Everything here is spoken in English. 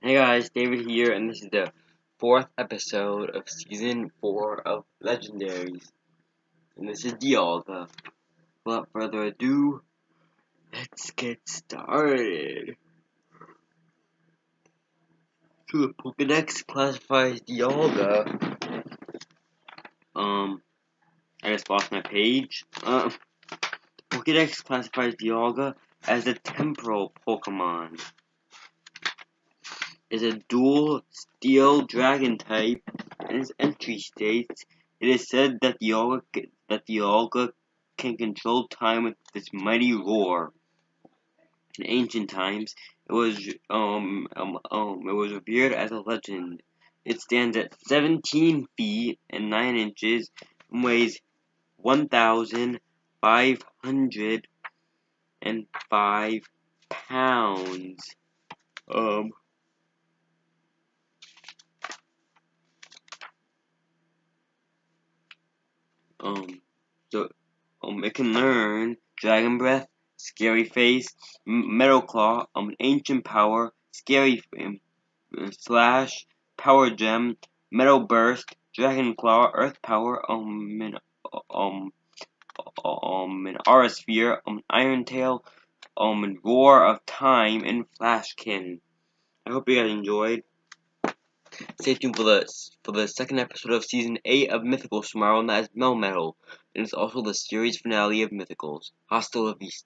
Hey guys, David here, and this is the fourth episode of season four of Legendaries. And this is Dialga. Without further ado, let's get started. So the Pokedex classifies Dialga. Um, I just lost my page. Uh, Pokedex classifies Dialga as a temporal Pokemon is a dual steel dragon type. In its entry states, it is said that the Dialga, that the Dialga can control time with this mighty roar. In ancient times, it was um, um, um it was revered as a legend. It stands at 17 feet and 9 inches and weighs 1,505 pounds. Um, Um, so um, it can learn Dragon Breath, Scary Face, Metal Claw, um, Ancient Power, Scary um, Slash, Power Gem, Metal Burst, Dragon Claw, Earth Power, um, and, um, um, an Aura Sphere, um, Iron Tail, um, and Roar of Time, and Flash Cannon. I hope you guys enjoyed. Stay tuned for the for the second episode of season eight of Mythicals tomorrow, and that is Melmetal, and it's also the series finale of Mythicals. Hasta la vista.